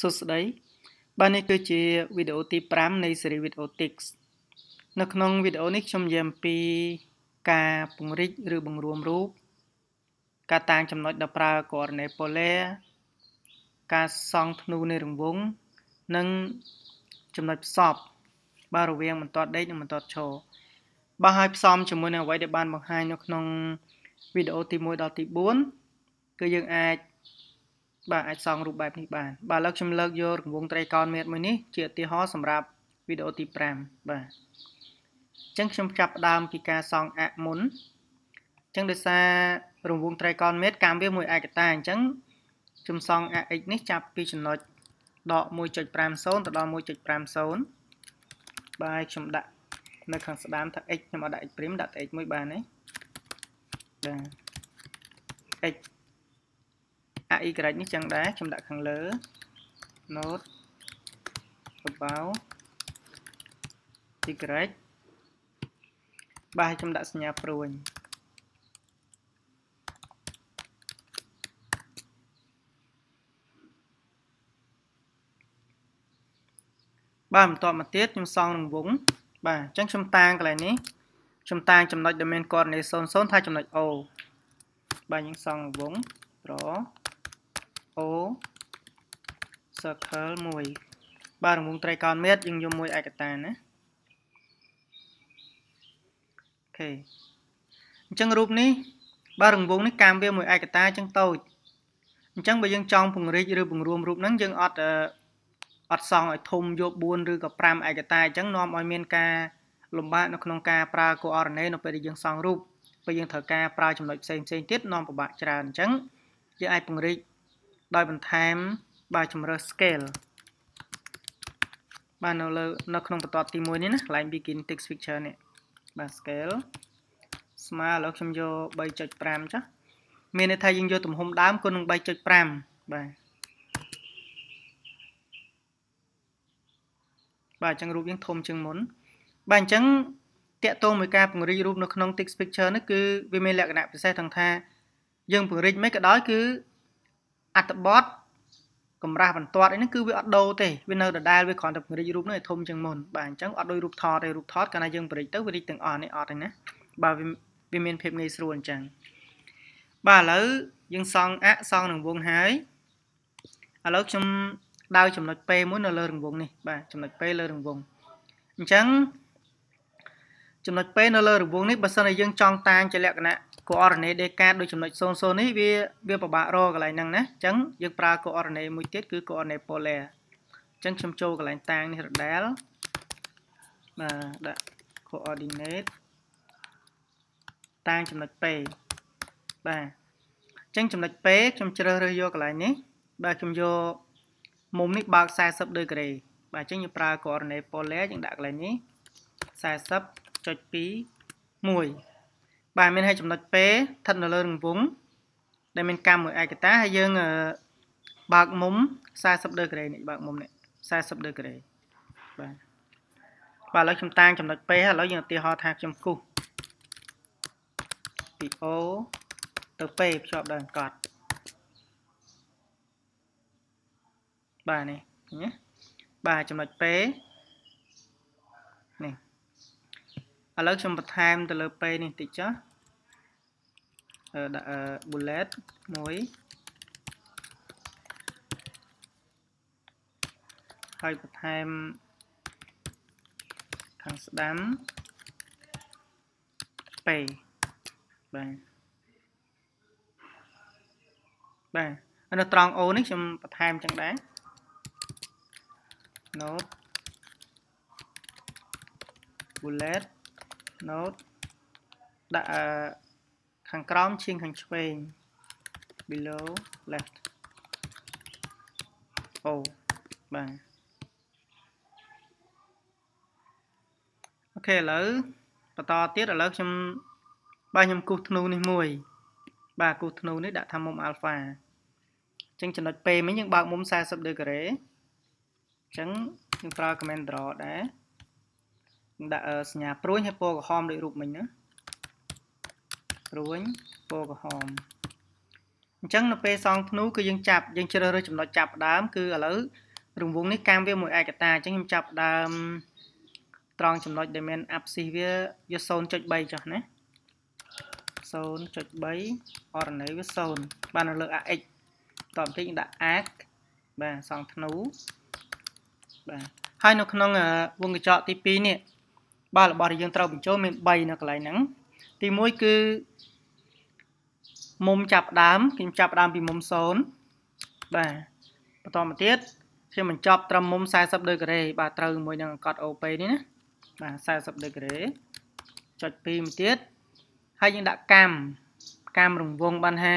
សួស្តីបាទនេះគឺជាវីដេអូទី5នៃស៊េរីវីដេអូ Tix នៅក្នុងវីដេអូនេះខ្ញុំនិយាយអំពីការពង្រីកឬបង្រួមរូបការតាំងចំណុចដល់ប្រើ coordinate polaire ការសង់ធ្នូនៃរង្វង់និងចំណុចផ្សព្វបាទរវាងបន្ទាត់ដេកនិងបន្ទាត់ឈរបាទហើយផ្សំជាមួយនឹងអ្វីដែលបានបង្ហាញនៅក្នុងវីដេអូទី1ដល់ទី4គឺយើងអាច បាទអាចសង់រូបបែបនេះបានបាទឥឡូវខ្ញុំលើកយករង្វង់ត្រីកោណមេត្រមួយនេះជាឧទាហរណ៍សម្រាប់វីដេអូទី5បាទអញ្ចឹងខ្ញុំចាប់ផ្ដើមពីការសង់អមុនអញ្ចឹងដោយសាររង្វង់ត្រីកោណមេត្រកម្មវាមួយឯកតាអញ្ចឹងខ្ញុំសង់ ax នេះចាប់ពីចំណុចដក1.50ទៅដល់1.50បាទខ្ញុំដាក់នៅខាងស្ដាមថា x ខ្ញុំអត់ដាក់ x' ដាក់តែ x មួយបានទេបាទ x AY នេះចឹងដែរខ្ញុំដាក់ខាងលើ note about y បាទខ្ញុំដាក់សញ្ញាព្រួញបាទបន្តមកទៀតខ្ញុំសង់រង្វង់បាទអញ្ចឹងខ្ញុំតាងកន្លែងនេះខ្ញុំតាងចំណុចដែលមាន coordinate 00ថាចំណុច O បាទយើងសង់រង្វង់ draw O circle 1បាទរង្វង់ត្រីកោណមេត្រយើងយកមួយឯកតាណាអូខេអញ្ចឹងរូបនេះបាទរង្វង់នេះកាមវាមួយឯកតាអញ្ចឹងតូចអញ្ចឹងបើយើងចង់ពង្រីកឬបង្រួមរូបហ្នឹងយើងអត់អត់សង់ឲ្យធំយក4ឬក៏5ឯកតាអញ្ចឹងនាំឲ្យមានការលំបាកនៅក្នុងការប្រើ coordinate នៅពេលដែលយើងសង់រូបពេលយើងត្រូវការប្រើចំណុចផ្សេងផ្សេងទៀតនាំពិបាកច្រើនអញ្ចឹងយើងអាចពង្រីក ដោយបន្ថែមបាទជំរើស scale បាទនៅលើនៅក្នុងបន្ទាត់ទី1នេះណាកន្លែង begin text picture នេះបាទ scale ស្មើឥឡូវខ្ញុំយក3.5ចាស់មានន័យថាយើងយកទំហំដើមគុណនឹង3.5បាទបាទអញ្ចឹងរូបយើងធំជាងមុនបាទអញ្ចឹងតកតងមួយការពង្រីករូបនៅក្នុង text picture នេះគឺវាមានលក្ខណៈពិសេសទាំងថាយើងពង្រីកមិនក៏ដោយគឺ អត្ថបទកម្រាស់បន្ទាត់នេះគឺវាអត់ដូរទេវានៅដដែលវាគ្រាន់តែពង្រីករូបនេះឲ្យធំជាងមុនបាទអញ្ចឹងអត់ដូចរូបថតទេរូបថតកាលណាយើងពង្រីកទៅវារីកទាំងអស់នេះអត់ទេណាបាទវាមានភាពងាយស្រួលអញ្ចឹងបាទឥឡូវយើងសង់អសង់នឹងវងហើយឥឡូវខ្ញុំដៅចំណុច P មួយនៅលើរង្វង់នេះបាទចំណុច P លើរង្វង់អញ្ចឹងចំណុច P នៅលើរង្វង់នេះបើសិនជាយើងចង់តាំងជាលក្ខណៈ coordinate data ដូចចំណុច00នេះវាវាពិបាករកកន្លែងហ្នឹងណាអញ្ចឹងយើងប្រើ coordinate មួយទៀតគឺ coordinate polar អញ្ចឹងខ្ញុំចូលកន្លែងតាំងនេះ radal បាទដាក់ coordinate តាំងចំណុច P បាទអញ្ចឹងចំណុច P ខ្ញុំជ្រើសរើសយកកន្លែងនេះបាទខ្ញុំយកមុំនេះបើក40ដឺក្រេបាទអញ្ចឹងយើងប្រើ coordinate polar យើងដាក់កន្លែងនេះ40.2 1 បាទមានឲ្យចំណុច P ស្ថិតនៅលើរង្វង់ដែលមានកម្មមួយឯកតាហើយយើងបើកមុំ40ដឺក្រេនេះបើកមុំនេះ40ដឺក្រេបាទបាទឥឡូវខ្ញុំតាំងចំណុច P ហើយឥឡូវយើងឧទាហរណ៍ថាខ្ញុំគូសពី O ទៅ P ភ្ជាប់ដល់អង្កត់បាទនេះណាបាទចំណុច P នេះឥឡូវខ្ញុំបន្ថែមទៅលើ P នេះតិចចុះ ដាក់ bullet មួយហើយបន្ថែមខាងស្ដាំពេបាទបាទនៅត្រង់ O នេះខ្ញុំបន្ថែមចឹងដែរ note bullet note ដាក់ ខាងក្រោមជាងខាងឆ្វេង below left អូបាទអូខេឥឡូវបន្តទៀតឥឡូវខ្ញុំបាទខ្ញុំគូសធ្នូនេះមួយ បាទគូសធ្នូនេះដាក់ថាមុំ alpha អញ្ចឹងចំណុច P មិញយើងបើកមុំ40ដឺក្រេអញ្ចឹងយើងប្រើ command draw ដែរដាក់សញ្ញាព្រួញហើយពណ៌ក្រហមដូចរូបមិញណា រួញពណ៌ក្រហមអញ្ចឹងនៅពេលសងធ្នូគឺយើងចាប់យើងជ្រើសរើសចំណុចចាប់ដើមគឺឥឡូវរង្វង់នេះកម្មវាមួយឯកតាអញ្ចឹងខ្ញុំចាប់ដើមត្រង់ចំណុចដែលមាន abscis វាយក0.3ចុះណា0.3អរណេវា0បាននៅលើ ax តបន្តិចខ្ញុំដាក់ arc បាទសងធ្នូបាទហើយនៅក្នុងវងកញ្ចក់ទី2នេះបាទរបស់ដែលយើងត្រូវបញ្ចូលមាន3នៅកន្លែងហ្នឹងទី1គឺ មុំចាប់ដើមខ្ញុំចាប់ដើមពីមុំ0បាទបន្តមកទៀតខ្ញុំបញ្ចប់ត្រឹមមុំ40ដឺក្រេបាទត្រូវជាមួយនឹងកត់ OP នេះណាបាទ40ដឺក្រេចុច2មកទៀតហើយយើងដាក់កម្មកម្មរង្វង់បានថា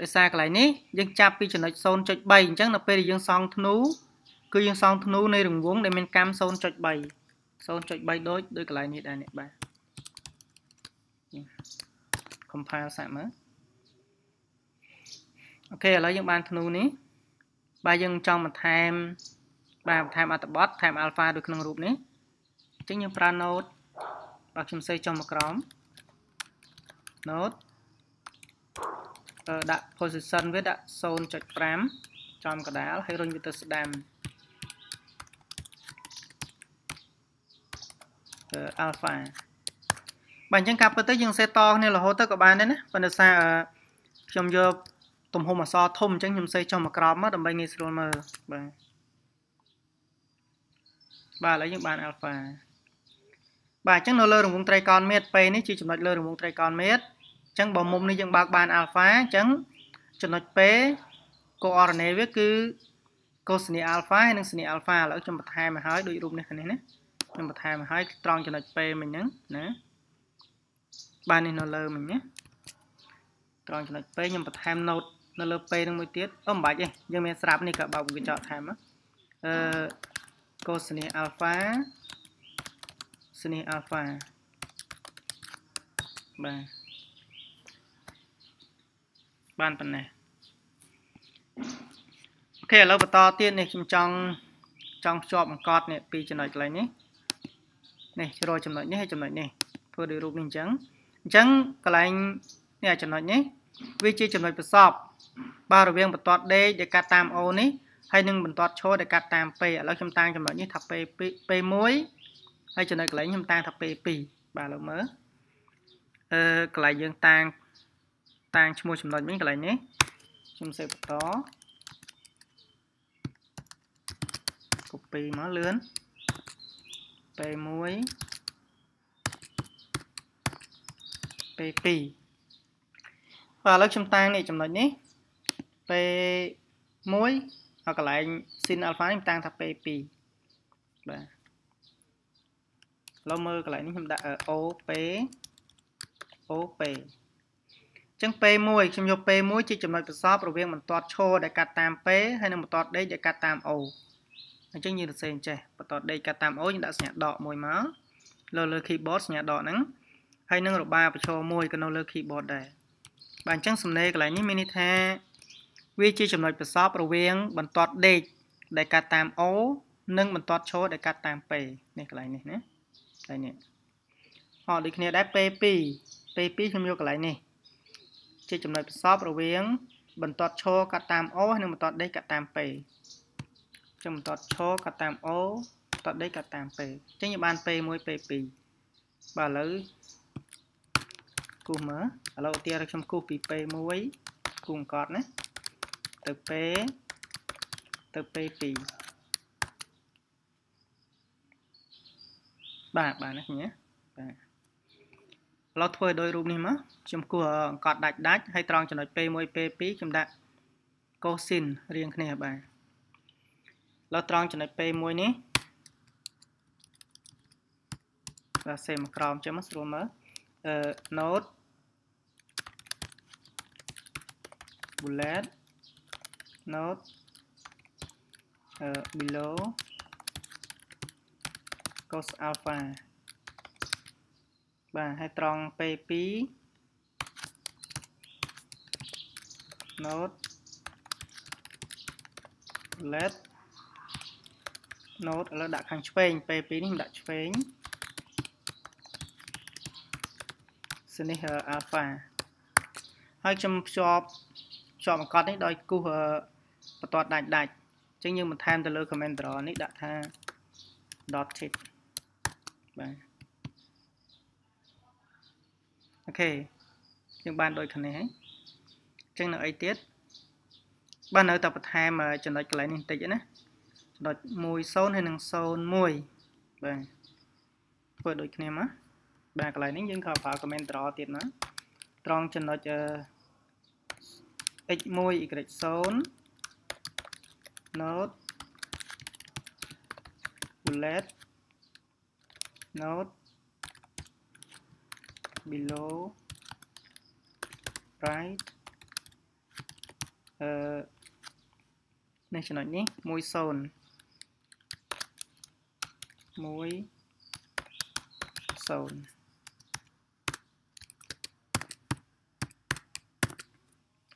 ដោយសារកន្លែងនេះយើងចាប់ពីចំណុច0.3អញ្ចឹងនៅពេលដែលយើងសង់ធ្នូគឺយើងសង់ធ្នូនៃរង្វង់ដែលមានកម្ម0.3 0.3ដូចដូចកន្លែងនេះដែរនេះបាទ compile សាកមើល អូខេឥឡូវយើងបានធ្នូនេះបាទយើងចង់បន្ថែមបាទបន្ថែមអត្ថបទថែម alpha ដូចក្នុងរូបនេះអញ្ចឹងយើងប្រើ node បាទខ្ញុំសេចុះមកក្រោម node ដាក់ position វាដាក់0.5ចំកដាលហើយរុញវាទៅស្ដាំ alpha បាទអញ្ចឹងកាប់ទៅយើងសេតគ្នារហូតទៅក៏បានដែរណាប៉ុន្តែសារខ្ញុំយក ទំហំអក្សរធំអញ្ចឹងខ្ញុំសេចុះមកក្រោមមកដើម្បីងាយស្រួលមើលបាទបាទឥឡូវយើងបាន alpha បាទអញ្ចឹងនៅលើរង្វង់ត្រីកោណមេត្រពេលនេះជាចំណុចលើរង្វង់ត្រីកោណមេត្រអញ្ចឹងបើមុំនេះយើងបើកបាន alpha អញ្ចឹងចំណុចពេលកូអរណេវាគឺកូសនី alpha ហើយនិងសនី alpha ឥឡូវខ្ញុំបន្ថែមមកហើយដូចរូបនេះគ្នាណាខ្ញុំបន្ថែមមកហើយត្រង់ចំណុចពេលមិញហ្នឹងណាបាននេះនៅលើមិញណាត្រង់ចំណុចពេលខ្ញុំបន្ថែម note នៅលើពេលនឹងមួយទៀតអឺមិនបាច់ទេយើងមានស្រាប់នេះក៏បើកកញ្ចក់ថែមអឺកូសនី alpha សនី alpha បាទបានប៉ុណ្ណេះអូខេឥឡូវបន្តទៀតនេះខ្ញុំចង់ចង់ភ្ជាប់អង្កត់នេះពីចំណុចកន្លែងនេះនេះជ្រោចំណុចនេះហើយចំណុចនេះធ្វើដូចរូបនេះអញ្ចឹងអញ្ចឹងកន្លែងនេះចំណុចនេះវាជាចំណុចប្រសព បាទរវាងបន្ទាត់ដេកដែលកាត់តាម O នេះហើយនឹងបន្ទាត់ឈរដែលកាត់តាមពេឥឡូវខ្ញុំតាំងចំណុចនេះថាពេពេ1ហើយចំណុចកន្លែងខ្ញុំតាំងថាពេ2បាទលោកមើលអឺកន្លែងយើងតាំងតាំងឈ្មោះចំណុចនេះកន្លែងនេះខ្ញុំសេបន្ត copy មកលឿនពេ1ពេ2បាទឥឡូវខ្ញុំតាំងនេះចំណុចនេះ ពេល1ហើយកន្លែង sin alpha នេះខ្ញុំតាំងថាពេល2បាទឥឡូវមើលកន្លែងនេះខ្ញុំដាក់ o p o p អញ្ចឹងពេល1ខ្ញុំយកពេល1ជាចំណុចប្រសពរវាងបន្ទាត់ឈរដែលកាត់តាមពេលហើយនិងបន្ទាត់ដេកដែលកាត់តាម o អញ្ចឹងយើងសរសេរអញ្ចេះបន្ទាត់ដេកកាត់តាម o យើងដាក់សញ្ញាដកមួយមកលើលើ keyboard សញ្ញាដកហ្នឹងហើយនឹងរបាប្រឈរមួយក៏នៅលើ keyboard ដែរបាទអញ្ចឹងសំណេរកន្លែងនេះមានន័យថា វាជាចំណុចប្រសពរវាង បន្ទាត់ដេកដែលកាត់តាម O និងបន្ទាត់ឈរដែលកាត់តាម P នេះកន្លែងនេះណាកន្លែងនេះអត់ដូចគ្នាដែរ P2 P2 ខ្ញុំយកកន្លែងនេះជាចំណុចប្រសពរវាង បន្ទាត់ឈរកាត់តាម O និងបន្ទាត់ដេកកាត់តាម P ចឹងបន្ទាត់ឈរកាត់តាម O បន្ទាត់ដេកកាត់តាម P ចឹងយើងបាន P1 P2 បាទឥឡូវគូសមើលឥឡូវឧទាហរណ៍ខ្ញុំគូសពី P1 គូសអង្កត់ណា ទៅ P ទៅ P2 បាទបាទណាគ្នាបាទឥឡូវធ្វើដោយរូបនេះមកខ្ញុំគូសអង្កត់ដាច់ដាច់ហើយត្រង់ចំណុច P1 P2 ខ្ញុំដាក់ cosine រៀងគ្នាបាទឥឡូវត្រង់ចំណុច P1 នេះបាទសេមកក្រោមចឹងមកស្រួលមើលអឺ note bullet note uh, below cos alpha បាទហើយត្រង់ P2 note bullet note ឥឡូវដាក់ខាងឆ្វេង P2 នេះដាក់ឆ្វេងសនេះ alpha ហើយខ្ញុំភ្ជាប់ជាប់អង្កត់នេះដោយគូស បន្ទាត់ដាច់ដាច់អញ្ចឹងយើងបន្ថែមទៅលើ comment draw នេះដាក់ថា dot tick បាទអូខេយើងបានដូចគ្នាហើយអញ្ចឹងនៅអីទៀតបាទនៅតែបន្ថែមចំណុចកន្លែងនេះបន្តិចណាចំណុច10ហើយនឹង01បាទធ្វើដូចគ្នាមកបាទកន្លែងនេះយើងក៏ប្រើ comment draw ទៀតណាត្រង់ចំណុច x1 y0 node bullet node below right អឺនេះចំណុចនេះ10 1 0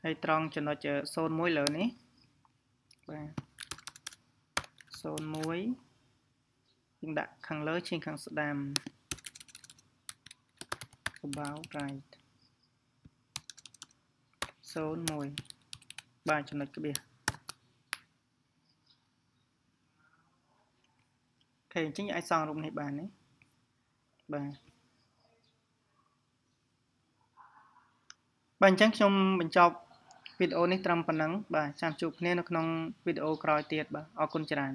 ហើយត្រង់ចំណុច01លើនេះបាទ 01យើងដាក់ខាងលើជាងខាងស្ដាំ about right 01បាទចំណុចក្បៀសអូខេអញ្ចឹងអាចសង់រូបនេះបានទេបាទបាទអញ្ចឹងខ្ញុំបញ្ចប់វីដេអូនេះត្រឹមប៉ុណ្ណឹងបាទចាំជួបគ្នានៅក្នុងវីដេអូក្រោយទៀតបាទអរគុណច្រើន